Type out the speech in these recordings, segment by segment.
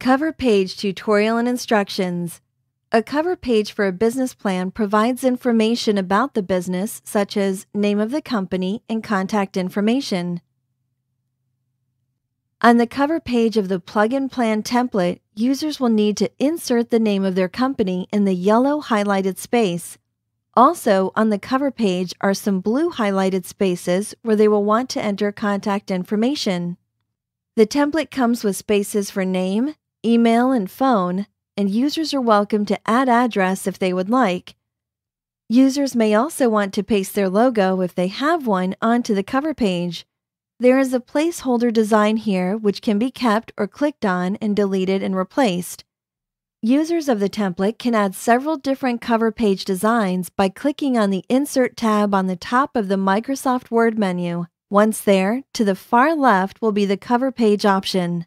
Cover page tutorial and instructions. A cover page for a business plan provides information about the business, such as name of the company and contact information. On the cover page of the plug-in plan template, users will need to insert the name of their company in the yellow highlighted space. Also, on the cover page are some blue highlighted spaces where they will want to enter contact information. The template comes with spaces for name, email, and phone, and users are welcome to add address if they would like. Users may also want to paste their logo if they have one onto the cover page. There is a placeholder design here which can be kept or clicked on and deleted and replaced. Users of the template can add several different cover page designs by clicking on the Insert tab on the top of the Microsoft Word menu. Once there, to the far left will be the cover page option.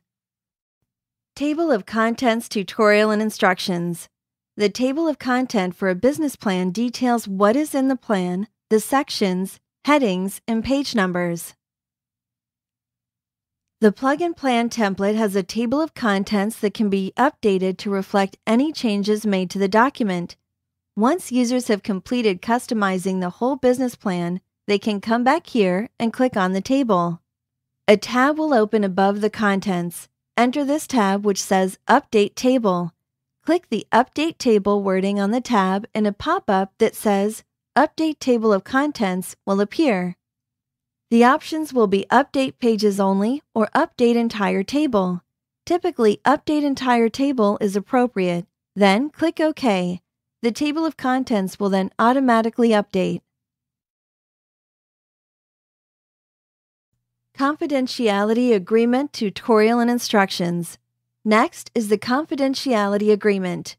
Table of Contents Tutorial and Instructions The table of content for a business plan details what is in the plan, the sections, headings, and page numbers. The plug-in plan template has a table of contents that can be updated to reflect any changes made to the document. Once users have completed customizing the whole business plan, they can come back here and click on the table. A tab will open above the contents. Enter this tab which says Update Table. Click the Update Table wording on the tab and a pop-up that says Update Table of Contents will appear. The options will be Update Pages Only or Update Entire Table. Typically, Update Entire Table is appropriate. Then click OK. The table of contents will then automatically update. Confidentiality Agreement Tutorial and Instructions. Next is the Confidentiality Agreement.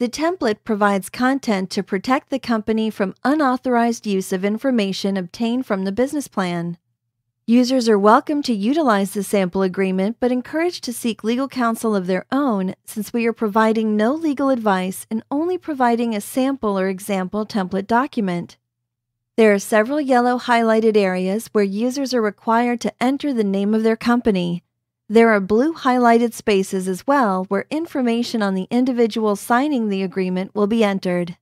The template provides content to protect the company from unauthorized use of information obtained from the business plan. Users are welcome to utilize the sample agreement but encouraged to seek legal counsel of their own since we are providing no legal advice and only providing a sample or example template document. There are several yellow highlighted areas where users are required to enter the name of their company. There are blue highlighted spaces as well where information on the individual signing the agreement will be entered.